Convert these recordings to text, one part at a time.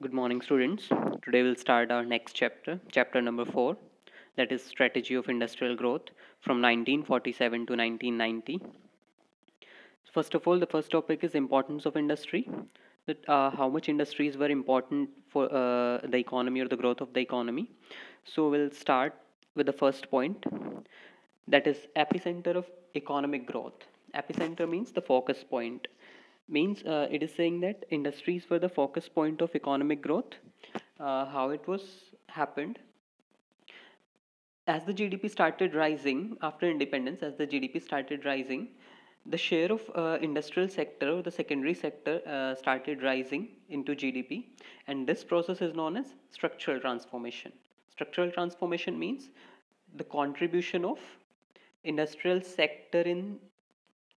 Good morning, students. Today we'll start our next chapter, chapter number four, that is Strategy of Industrial Growth from 1947 to 1990. First of all, the first topic is importance of industry. That uh, how much industries were important for uh, the economy or the growth of the economy. So we'll start with the first point, that is epicenter of economic growth. Epicenter means the focus point means uh, it is saying that industries were the focus point of economic growth uh, how it was happened. As the gdp started rising after independence as the gdp started rising the share of uh, industrial sector or the secondary sector uh, started rising into gdp and this process is known as structural transformation. Structural transformation means the contribution of industrial sector in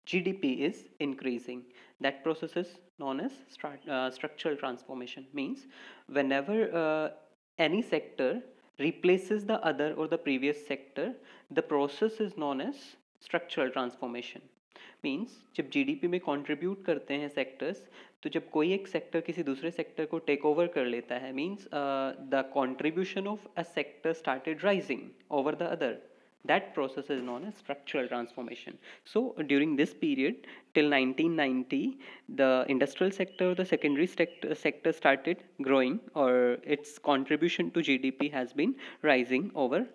GDP is increasing. That process is known as uh, structural transformation. Means whenever uh, any sector replaces the other or the previous sector, the process is known as structural transformation. Means जब GDP में contribute करते हैं sectors तो जब कोई एक sector किसी दूसरे सेक्टर को टेक ओवर कर लेता है means the contribution of a sector started rising over the other that process is known as structural transformation. So during this period till 1990 the industrial sector the secondary sector, sector started growing or its contribution to gdp has been rising over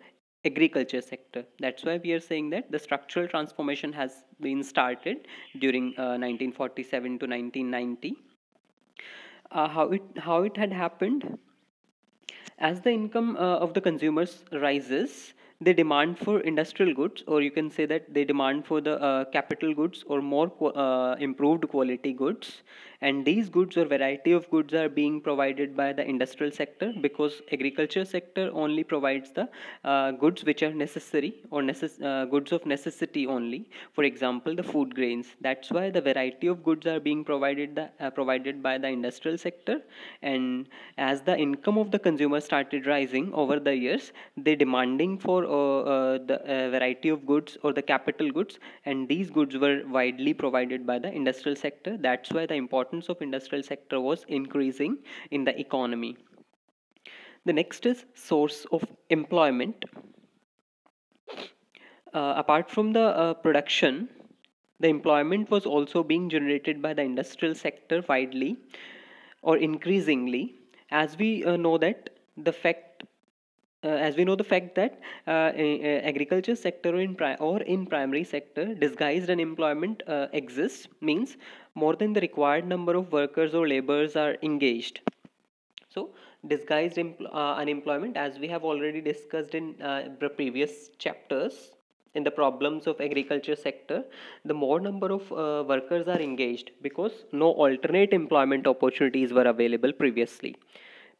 agriculture sector. That's why we are saying that the structural transformation has been started during uh, 1947 to 1990 uh, how it how it had happened? As the income uh, of the consumers rises they demand for industrial goods or you can say that they demand for the uh, capital goods or more uh, improved quality goods. And these goods or variety of goods are being provided by the industrial sector because agriculture sector only provides the uh, goods which are necessary or necess- uh, goods of necessity only. For example the food grains. That's why the variety of goods are being provided the, uh, provided by the industrial sector. And as the income of the consumer started rising over the years they demanding for uh, the uh, variety of goods or the capital goods and these goods were widely provided by the industrial sector. That's why the importance of industrial sector was increasing in the economy. The next is source of employment. Uh, apart from the uh, production the employment was also being generated by the industrial sector widely or increasingly. As we uh, know that the fact uh, as we know the fact that uh, agriculture sector or in, or in primary sector disguised unemployment uh, exists means more than the required number of workers or laborers are engaged. So disguised uh, unemployment as we have already discussed in uh, the previous chapters in the problems of agriculture sector the more number of uh, workers are engaged because no alternate employment opportunities were available previously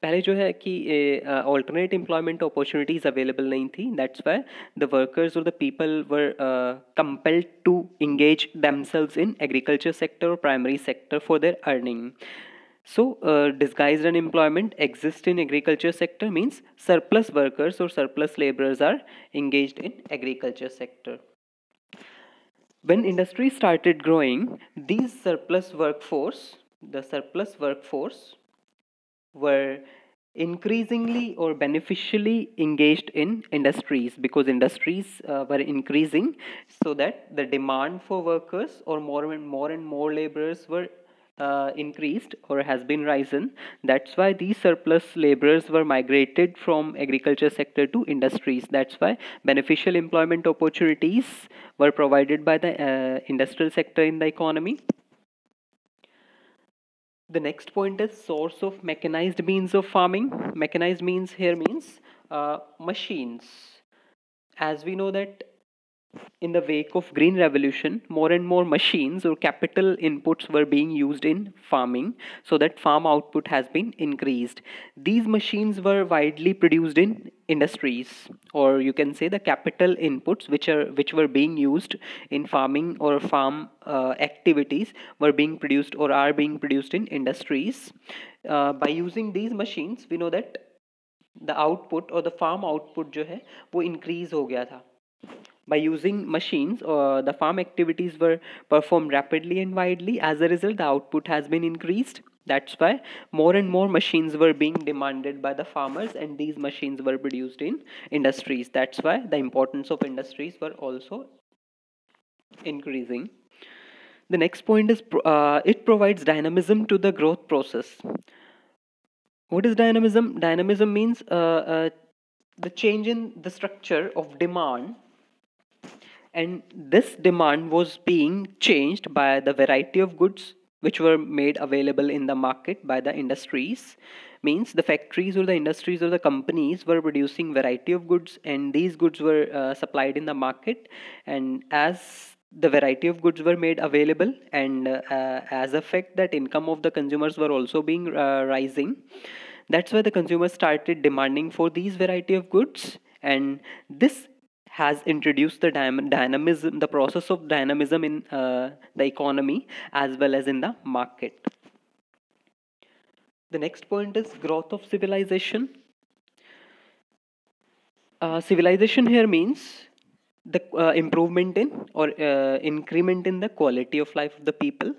पहले जो है कि alternate employment opportunities available नहीं थी. That's why the workers और the people were compelled to engage themselves in agriculture sector और primary sector for their earning so disguise unemployment exist in agriculture sector means surplus workers और surplus labourers are engage in agriculture sector when industry started growing these surplus work force the surplus work force were increasingly or beneficially engaged in industries because industries uh, were increasing so that the demand for workers or more and more and more laborers were uh, increased or has been risen. That's why these surplus laborers were migrated from agriculture sector to industries. That's why beneficial employment opportunities were provided by the uh, industrial sector in the economy the next point is source of mechanized means of farming. Mechanized means here means uh, machines. As we know that in the wake of green revolution more and more machines or capital inputs were being used in farming so that farm output has been increased these machines were widely produced in industries or you can say the capital inputs which are which were being used in farming or farm uh, activities were being produced or are being produced in industries uh, by using these machines we know that the output or the farm output जो है वो increase हो गया था by using machines, uh, the farm activities were performed rapidly and widely. As a result, the output has been increased. that's why more and more machines were being demanded by the farmers and these machines were produced in industries that's why the importance of industries were also increasing the next point is uh, it provides dynamism to the growth process what is dynamism dynamism means uh, uh, the change in the structure of demand and this demand was being changed by the variety of goods which were made available in the market by the industries. Means the factories or the industries or the companies were producing variety of goods and these goods were uh, supplied in the market. And as the variety of goods were made available and uh, as a fact that income of the consumers were also being uh, rising that's why the consumers started demanding for these variety of goods. And this has introduced the dynamism, the process of dynamism in uh, the economy as well as in the market. The next point is growth of civilization. Uh, civilization here means the uh, improvement in or uh, increment in the quality of life of the people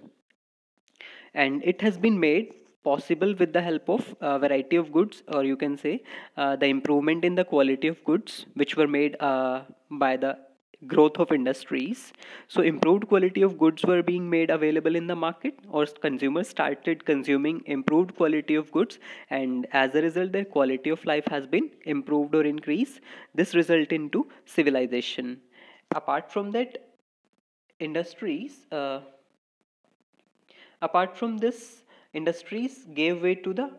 and it has been made possible with the help of a variety of goods or you can say uh, the improvement in the quality of goods which were made uh, by the growth of industries. So improved quality of goods were being made available in the market or consumers started consuming improved quality of goods and as a result their quality of life has been improved or increased. This result into civilization. Apart from that industries uh, apart from this industries gave way to the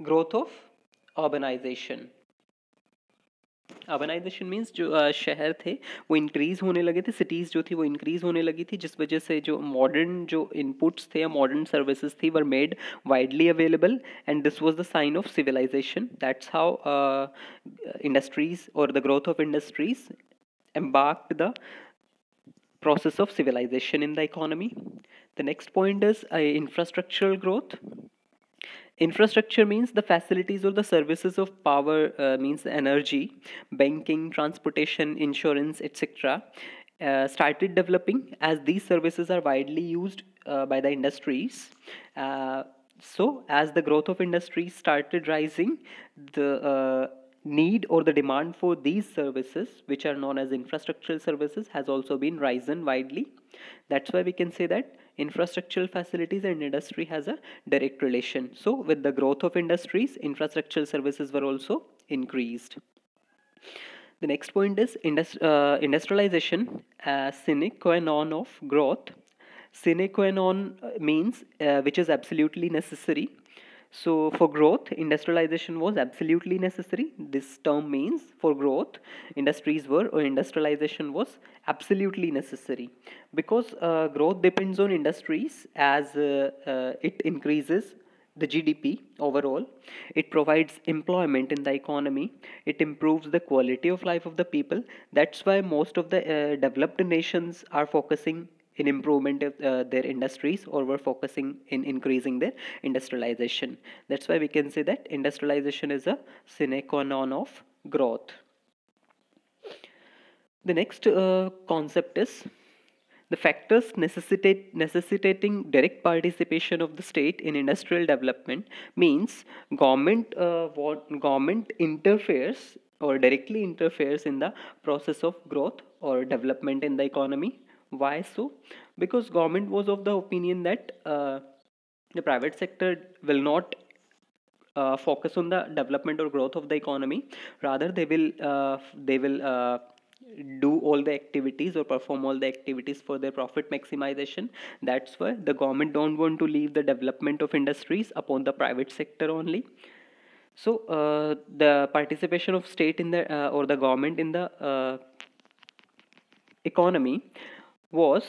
growth of urbanization urbanization means जो शहर थे वो increase होने लगे थे cities जो थी वो इंक्रीज़ होने लगी थी जिस वजह से जो मॉडर्न जो इनपुट्स थे या मॉडर्न सर्विसेज थी were made widely available and this was the sign of civilization that's how industries और the growth of industries embarked the process of civilization in the economy the next point is uh, infrastructural growth. Infrastructure means the facilities or the services of power uh, means energy, banking, transportation, insurance, etc. Uh, started developing as these services are widely used uh, by the industries. Uh, so as the growth of industries started rising, the uh, need or the demand for these services which are known as infrastructural services has also been risen widely that's why we can say that infrastructural facilities and industry has a direct relation. So with the growth of industries, infrastructural services were also increased. The next point is industri uh, industrialization as sine qua non of growth. Sine qua non means uh, which is absolutely necessary so for growth, industrialization was absolutely necessary. This term means for growth, industries were or industrialization was absolutely necessary because uh, growth depends on industries as uh, uh, it increases the GDP overall. It provides employment in the economy. It improves the quality of life of the people. That's why most of the uh, developed nations are focusing in improvement of uh, their industries or were focusing in increasing their industrialization. That's why we can say that industrialization is a sine qua non of growth. The next uh, concept is the factors necessitate, necessitating direct participation of the state in industrial development means government uh, what government interferes or directly interferes in the process of growth or development in the economy why so? Because government was of the opinion that uh, the private sector will not uh, focus on the development or growth of the economy. Rather they will uh, they will uh, do all the activities or perform all the activities for their profit maximization. That's why the government don't want to leave the development of industries upon the private sector only. So uh, the participation of state in the uh, or the government in the economy was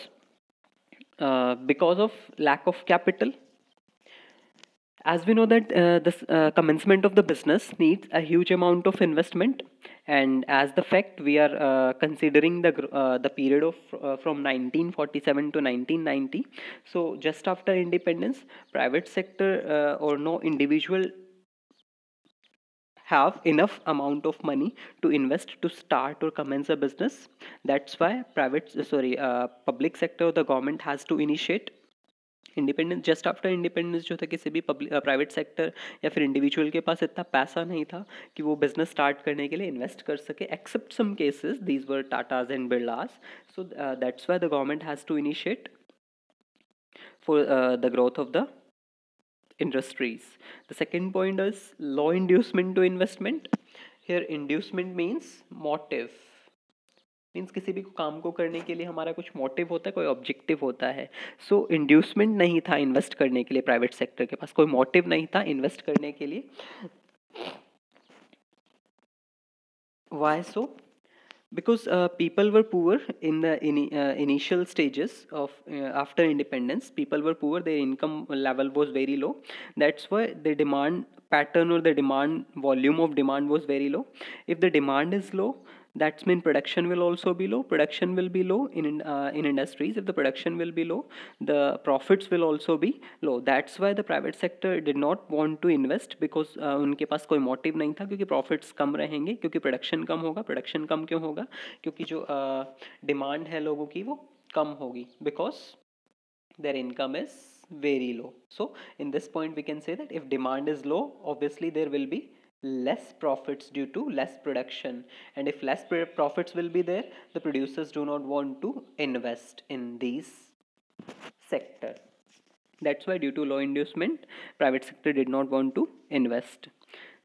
uh, because of lack of capital. As we know that uh, the uh, commencement of the business needs a huge amount of investment and as the fact we are uh, considering the uh, the period of uh, from 1947 to 1990 so just after independence private sector or no individual have enough amount of money to invest to start or commence a business. That's why private sorry uh, public sector the government has to initiate. Independence just after independence जो था किसी भी public private sector या फिर individual के पास इतना पैसा नहीं था कि वो बिज़नेस स्टार्ट करने के लिए इन्वेस्ट कर सके except some cases these were Tatas and Birlas so that's why the government has to initiate for the growth of the industries. The second point is law inducement to investment. Here inducement means motive. Means किसी भी काम को करने के लिए हमारा कुछ motive होता है कोई ऑब्जेक्टिव होता है। सो so, इंड्यूसमेंट नहीं था इन्वेस्ट करने के लिए प्राइवेट सेक्टर के पास। कोई मोटिव नहीं था इन्वेस्ट करने के लिए। Why so because uh, people were poor in the in, uh, initial stages of uh, after independence. People were poor their income level was very low. That's why the demand pattern or the demand volume of demand was very low. If the demand is low that's mean production will also be low production will be low in uh, in industries if the production will be low the profits will also be low that's why the private sector did not want to invest because uh, उनके पास कोई motive नहीं था क्योंकि profits कम रहेंगे क्योंकि production कम होगा production कम क्यों होगा क्योंकि जो डिमांड uh, है लोगों की वो कम होगी because their income is very low so in this point we can say that if demand is low obviously there will be less profits due to less production. And if less profits will be there the producers do not want to invest in these sector. That's why due to low inducement private sector did not want to invest.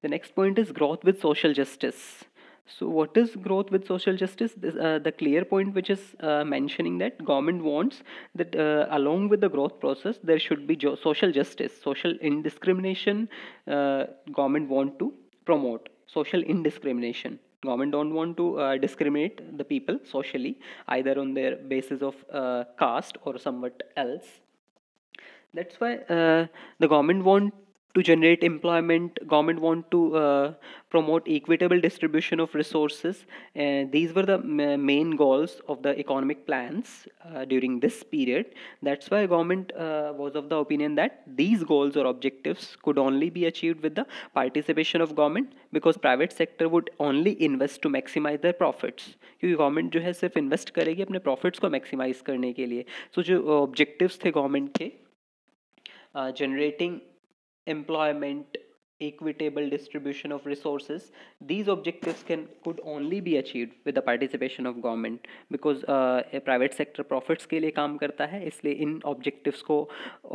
The next point is growth with social justice. So what is growth with social justice? This, uh, the clear point which is uh, mentioning that government wants that uh, along with the growth process there should be social justice social indiscrimination uh, government want to promote social indiscrimination. Government don't want to uh, discriminate the people socially either on their basis of uh, caste or somewhat else. That's why uh, the government want to generate employment government want to uh, promote equitable distribution of resources and these were the main goals of the economic plans uh, during this period that's why government uh, was of the opinion that these goals or objectives could only be achieved with the participation of government because private sector would only invest to maximize their profits क्योंकि government जो है सिर्फ invest करेगी अपने profits को maximise करने के लिए सो so, जो ऑब्जेक्टिव्स थे गवर्नमेंट के generating employment equitable distribution of resources these objectives can could only be achieved with the participation of government because uh, a private sector profits के लिए काम करता है इसलिए इन objectives को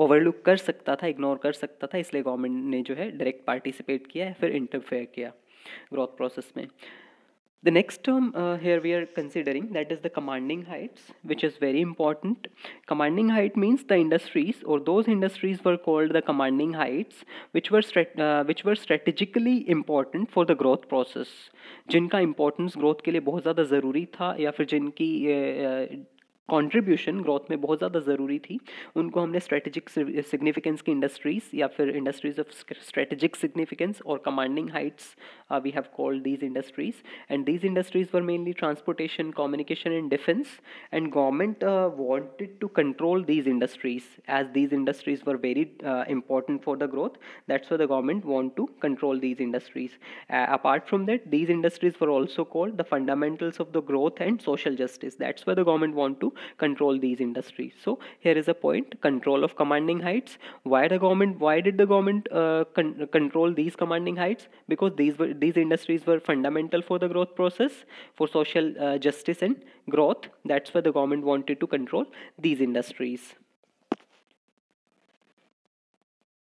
overlook कर सकता था ignore कर सकता था इसलिए government ने जो है direct participate किया है फिर interfere किया growth process में the next term uh, here we are considering that is the commanding heights which is very important commanding height means the industries or those industries were called the commanding heights which were uh, which were strategically important for the growth process जिनका importance growth के लिए बहुत ज़्यादा ज़रूरी था या फिर जिनकी uh, कंट्रीब्यूशन ग्रोथ में बहुत ज़्यादा ज़रूरी थी उनको हमने स्ट्रेटेजिक सिग्निफिकेंस की इंडस्ट्रीज़ या फिर इंडस्ट्रीज ऑफ स्ट्रेटेजिक सिग्निफिकेंस और commanding heights we have called these industries and these industries were mainly transportation communication and defence and government wanted to control these industries as these industries were very important for the growth that's why the government want to control these industries uh, apart from that these industries were also called the fundamentals of the growth and social justice that's why the government want to control these industries. So here is a point control of commanding heights. Why the government why did the government uh, con control these commanding heights? Because these were these industries were fundamental for the growth process for social uh, justice and growth. That's why the government wanted to control these industries